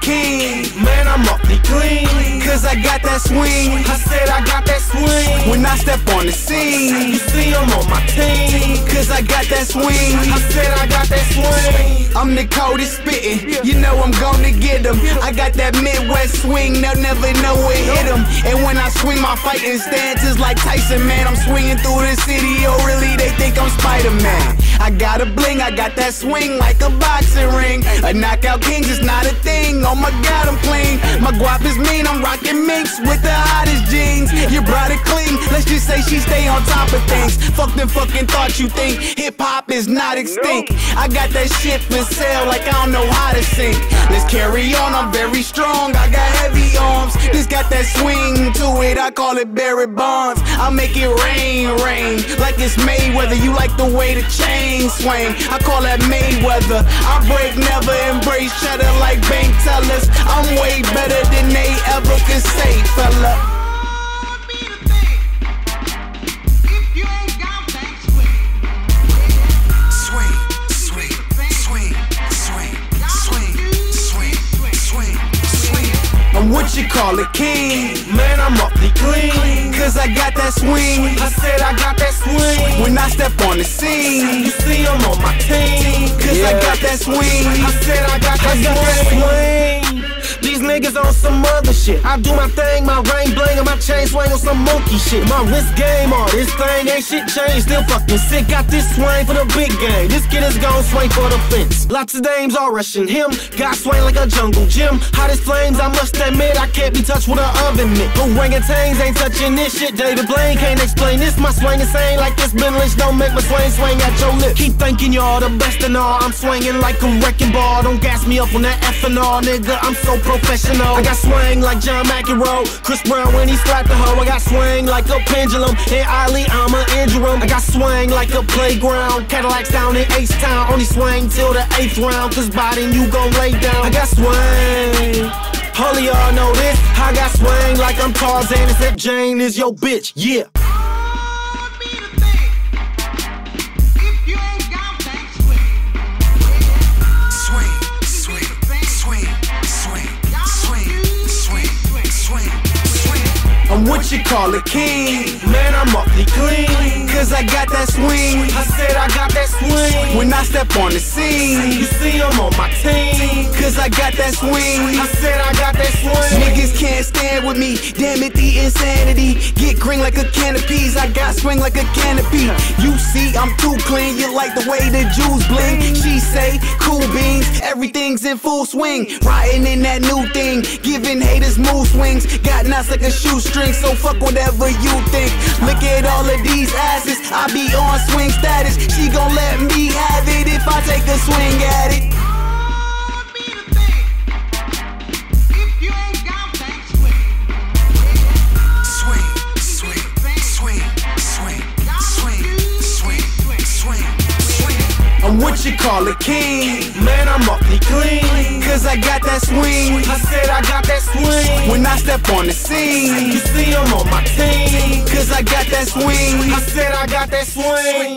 king. Man, I'm awfully clean. Cause I got that swing. I said I got that swing. When I step on the scene. You see, I'm on my team. Cause I got that swing. I said I got that swing. I'm the coldest spitting. You know I'm gonna get them. I got that Midwest swing. They'll never know it hit them. And when I swing my fighting stances like Tyson, man, I'm swinging through the city. Oh, really? They think I'm Spider Man. I got a bling, I got that swing like a boxing ring. A knockout king's is not a thing. Oh my god, I'm clean. My guap is mean, I'm rocking minks with the hottest jeans. Your bride is clean, let's just say she stay on top of things. Fuck them fucking thoughts you think hip hop is not extinct. I got that shit for sale like I don't know how to sing. Let's carry on, I'm very strong, I got heavy arms. This got that swing to it, I call it Barry Bonds. I make it rain, rain, like it's Mayweather. You like the way the chain swing, I call that Mayweather. I break, never embrace, cheddar like bank tellers. I'm way better than they ever could say, fella. What you call it, king. Man, I'm awfully clean. Cause I got that swing. I said I got that swing. When I step on the scene. You see, I'm on my team. Cause I got that swing. I said I got that swing. These niggas on some other shit. I do my thing, my ring bling, and my chain swing on some monkey shit. My wrist game on this thing ain't shit changed. Still fucking sick. Got this swing for the big game. This kid is gon' swing for the fence. Lots of dames all rushing him. Got swing like a jungle gym. Hottest flames, I must admit, I can't be touched with an oven mitt. Orangutans ain't touching this shit. David Blaine can't explain this. My swing insane like this. Lynch don't make my swing swing at your lip. Keep thinking y'all the best and all. I'm swinging like a wrecking ball. Don't gas me up on that ethanol, nigga. I'm so professional. Oh. I got swing like John McEnroe. Chris Brown when he slapped the hoe. I got swing like a pendulum. And Ali, I'm an interim. I got swing like a playground. Cadillacs down in Ace Town. Only swing till the eighth round. Cause by then you gon' lay down. I got swing. Holy y'all know this. I got swing like I'm Tarzan. Except Jane is your bitch. Yeah. I'm what you call a king. Man, I'm awfully clean. Cause I got that swing. I said I got that swing. When I step on the scene. You see, I'm on my team. Cause I got that swing. I said I got that swing. Niggas can't stand with me. Damn it, the insanity. Get green like a can of peas. I got swing like a canopy. You see, I'm too clean. You like the way the Jews bling. She say, cool beans. Everything's in full swing. Riding in that new thing. Giving haters mood swings. Got nuts like a shoestring. So fuck whatever you think. Look at all of these asses. I be on swing status. She gon' let me have I'm what you call a king. Man, I'm awfully clean. Cause I got that swing. I said I got that swing. When I step on the scene. You see, I'm on my team. Cause I got that swing. I said I got that swing.